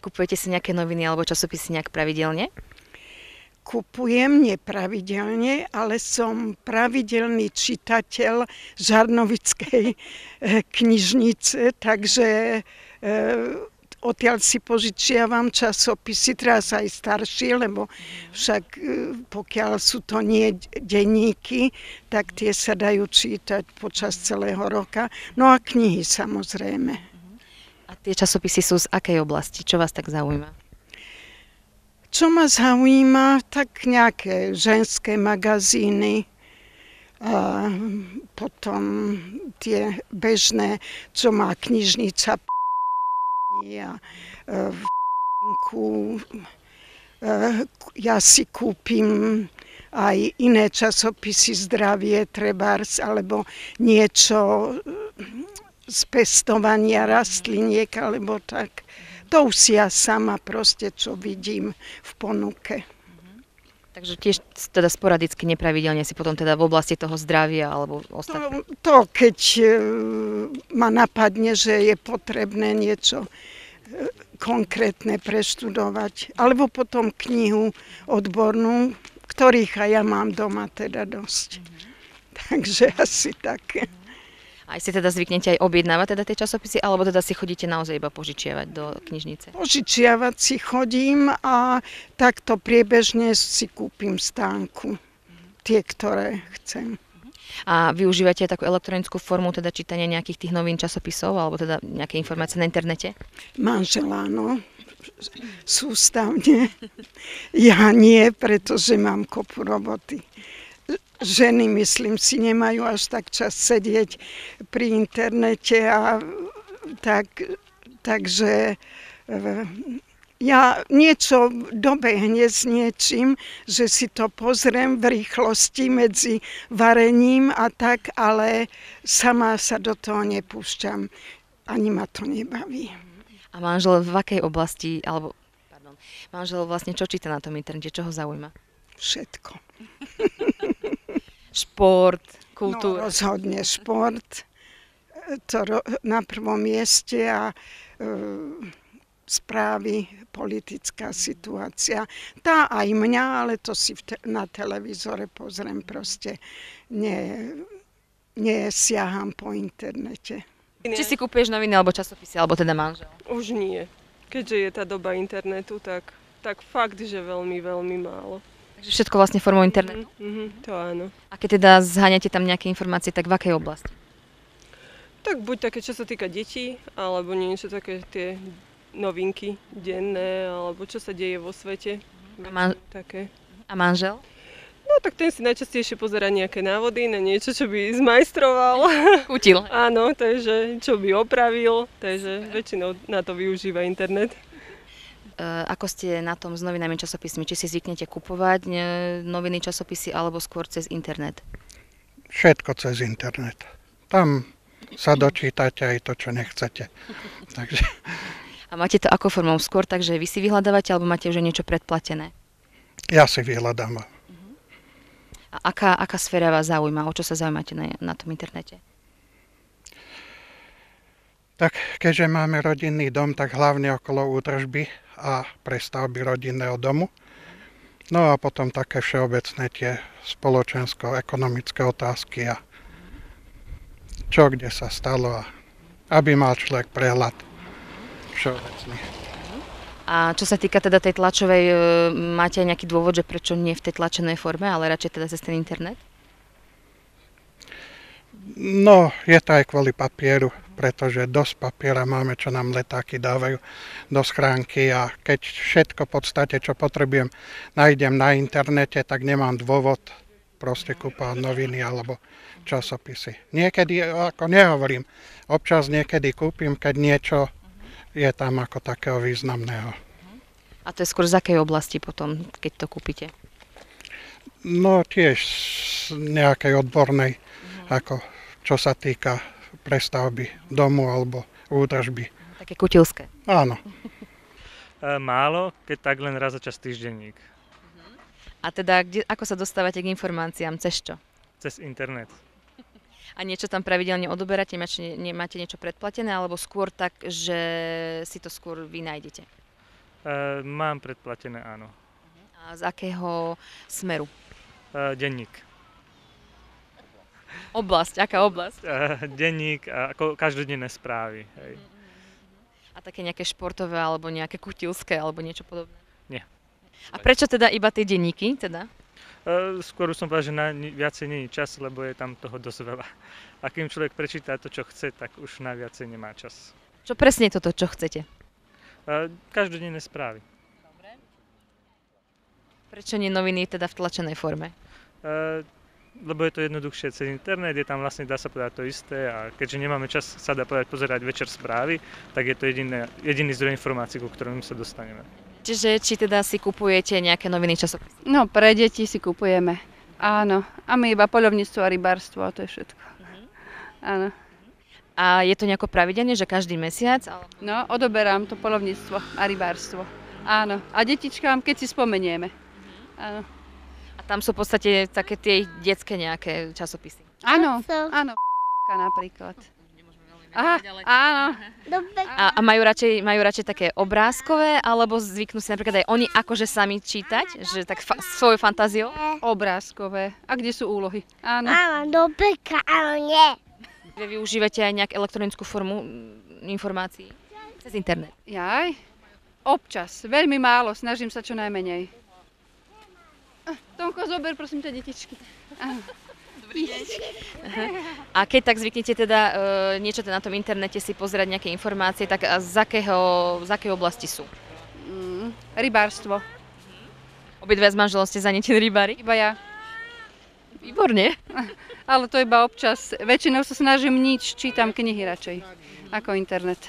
Kupujete si nejaké noviny alebo časopisy nejak pravidelne? Kupujem nepravidelne, ale som pravidelný čitateľ Žarnovickej eh, knižnice, takže e, odtiaľ si požičiavam časopisy, teraz aj staršie, lebo však e, pokiaľ sú to nie denníky, tak tie sa dajú čítať počas celého roka. No a knihy samozrejme. A tie časopisy sú z akej oblasti? Čo vás tak zaujíma? Čo ma zaujíma, tak nejaké ženské magazíny, a potom tie bežné, čo má knižnica a e, e, ja si kúpim aj iné časopisy zdravie, trebárs, alebo niečo z pestovania rastliniek, alebo tak. To už si ja sama proste, čo vidím v ponuke. Takže tiež teda sporadicky, nepravidelne si potom teda v oblasti toho zdravia alebo ostatné? To, to keď e, ma napadne, že je potrebné niečo e, konkrétne preštudovať. Alebo potom knihu odbornú, ktorých aj ja mám doma teda dosť. Mm-hmm. Takže asi také. Aj si teda zvyknete aj objednávať teda tie časopisy, alebo teda si chodíte naozaj iba požičiavať do knižnice? Požičiavať si chodím a takto priebežne si kúpim stánku. Tie, ktoré chcem. A využívate takú elektronickú formu teda čítania nejakých tých novín časopisov alebo teda nejaké informácie na internete? Manžel áno, sústavne. Ja nie, pretože mám kopu roboty ženy, myslím si, nemajú až tak čas sedieť pri internete a tak, takže e, ja niečo dobehne s niečím, že si to pozriem v rýchlosti medzi varením a tak, ale sama sa do toho nepúšťam. Ani ma to nebaví. A manžel v akej oblasti, alebo pardon, manžel vlastne čo číta na tom internete, čo ho zaujíma? Všetko. šport, kultúra? No, rozhodne šport. To na prvom mieste a e, správy, politická situácia. Tá aj mňa, ale to si te, na televízore pozriem proste. Nie, nesiaham po internete. Či si kúpieš noviny alebo časopisy, alebo teda manžel? Už nie. Keďže je tá doba internetu, tak, tak fakt, že veľmi, veľmi málo. Takže všetko vlastne formou internetu? Mm-hmm, to áno. A keď teda zháňate tam nejaké informácie, tak v akej oblasti? Tak buď také, čo sa týka detí, alebo niečo také tie novinky denné, alebo čo sa deje vo svete. A, man- také. a manžel? No tak ten si najčastejšie pozera nejaké návody na niečo, čo by zmajstroval. Kutil. Áno, takže čo by opravil, takže väčšinou na to využíva internet. Eh, ako ste na tom s novinami časopismi? Či si zvyknete kupovať eh, noviny časopisy alebo skôr cez internet? Všetko cez internet. Tam sa dočítate aj to, čo nechcete. Takže... A máte to ako formou? Skôr tak, že vy si vyhľadávate alebo máte už niečo predplatené? Ja si vyhľadám. A aká, aká sféra vás zaujíma? O čo sa zaujímate na, na tom internete? Tak keďže máme rodinný dom, tak hlavne okolo údržby a prestavby rodinného domu. No a potom také všeobecné tie spoločensko-ekonomické otázky a čo kde sa stalo a aby mal človek prehľad všeobecný. A čo sa týka teda tej tlačovej, e, máte aj nejaký dôvod, že prečo nie v tej tlačenej forme, ale radšej teda cez ten internet? No, je to aj kvôli papieru pretože dosť papiera máme, čo nám letáky dávajú do schránky a keď všetko v podstate, čo potrebujem, nájdem na internete, tak nemám dôvod proste kúpať noviny alebo časopisy. Niekedy, ako nehovorím, občas niekedy kúpim, keď niečo je tam ako takého významného. A to je skôr z akej oblasti potom, keď to kúpite? No tiež z nejakej odbornej. Ako čo sa týka prestavby domu alebo údržby. Také kutilské. Áno. E, málo, keď tak len raz za čas týždenník. A teda, kde, ako sa dostávate k informáciám? Cez čo? Cez internet. A niečo tam pravidelne odoberáte? Máte, máte niečo predplatené? Alebo skôr tak, že si to skôr vy nájdete? E, mám predplatené, áno. A z akého smeru? E, denník. Oblasť, aká oblasť? E, denník ako každodenné správy. Hej. A také nejaké športové, alebo nejaké kutilské, alebo niečo podobné? Nie. A prečo teda iba tie denníky? Teda? E, skôr som povedal, že na viacej nie je čas, lebo je tam toho dosť veľa. A kým človek prečíta to, čo chce, tak už na viacej nemá čas. Čo presne je toto, čo chcete? E, každodenné správy. Prečo nie noviny teda v tlačenej forme? E, lebo je to jednoduchšie cez internet, je tam vlastne, dá sa povedať to isté a keďže nemáme čas, sa dá povedať, pozerať večer správy, tak je to jediné, jediný zdroj informácií, ku ktorému sa dostaneme. Čiže či teda si kupujete nejaké noviny časopisy? No, pre deti si kupujeme. Áno. A my iba poľovníctvo a rybárstvo a to je všetko. Áno. A je to nejako pravidelne, že každý mesiac? Alebo... No, odoberám to poľovníctvo a rybárstvo. Áno. A detičkám, keď si spomenieme. Áno. Tam sú v podstate také tie detské nejaké časopisy. Áno, áno. napríklad. Aha, áno. A, a majú, radšej, majú radšej také obrázkové, alebo zvyknú si napríklad aj oni akože sami čítať, že tak fa- svojou fantáziou? Obrázkové. A kde sú úlohy? Áno. Mama, do peka, ale nie. Vy využívate aj nejak elektronickú formu mm, informácií? Cez internet. Jaj. Občas. Veľmi málo. Snažím sa čo najmenej. Tonko, zober prosím ťa detičky. Áno. A keď tak zvyknete teda e, niečo teda na tom internete si pozerať nejaké informácie, tak a z, akého, z akej oblasti sú? Mm, rybárstvo. Obidve s manželom ste zanetení rybári? Iba ja. Výborne. Ale to iba občas. Väčšinou sa snažím nič, čítam knihy radšej ako internet.